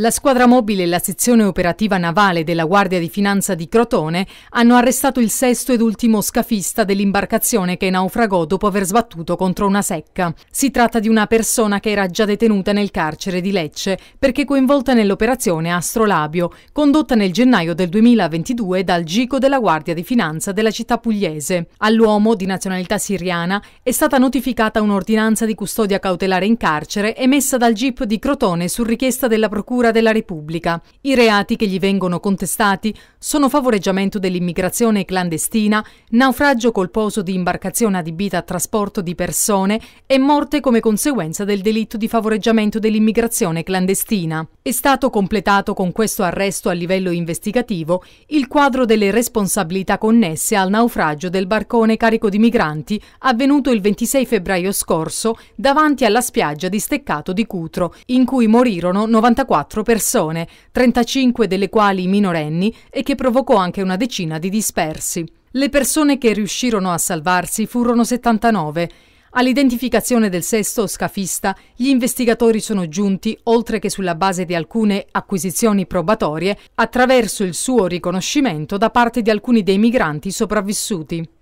La squadra mobile e la sezione operativa navale della Guardia di Finanza di Crotone hanno arrestato il sesto ed ultimo scafista dell'imbarcazione che naufragò dopo aver sbattuto contro una secca. Si tratta di una persona che era già detenuta nel carcere di Lecce perché coinvolta nell'operazione Astrolabio, condotta nel gennaio del 2022 dal GICO della Guardia di Finanza della città pugliese. All'uomo, di nazionalità siriana, è stata notificata un'ordinanza di custodia cautelare in carcere emessa dal GIP di Crotone su richiesta della Procura Procura della Repubblica. I reati che gli vengono contestati sono favoreggiamento dell'immigrazione clandestina, naufragio colposo di imbarcazione adibita a trasporto di persone e morte come conseguenza del delitto di favoreggiamento dell'immigrazione clandestina. È stato completato con questo arresto a livello investigativo il quadro delle responsabilità connesse al naufragio del barcone carico di migranti avvenuto il 26 febbraio scorso davanti alla spiaggia di Steccato di Cutro, in cui morirono 94 quattro persone, 35 delle quali minorenni, e che provocò anche una decina di dispersi. Le persone che riuscirono a salvarsi furono 79. All'identificazione del sesto scafista, gli investigatori sono giunti, oltre che sulla base di alcune acquisizioni probatorie, attraverso il suo riconoscimento da parte di alcuni dei migranti sopravvissuti.